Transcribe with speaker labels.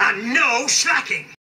Speaker 1: and no slacking.